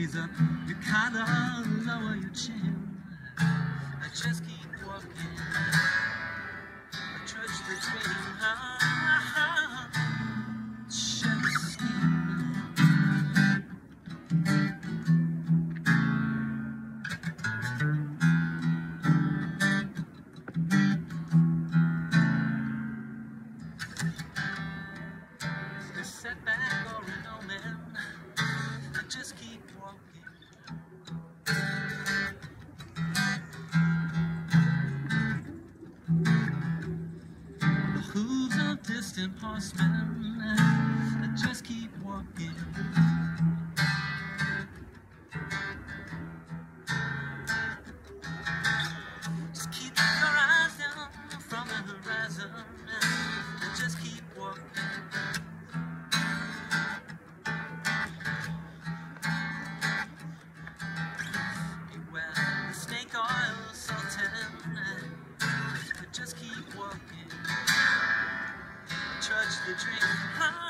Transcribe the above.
reason you kinda lower your chin. I just keep walking. just keep walking. Just keep from the horizon just keep walking. The snake oil sultan, but just keep walking dream high.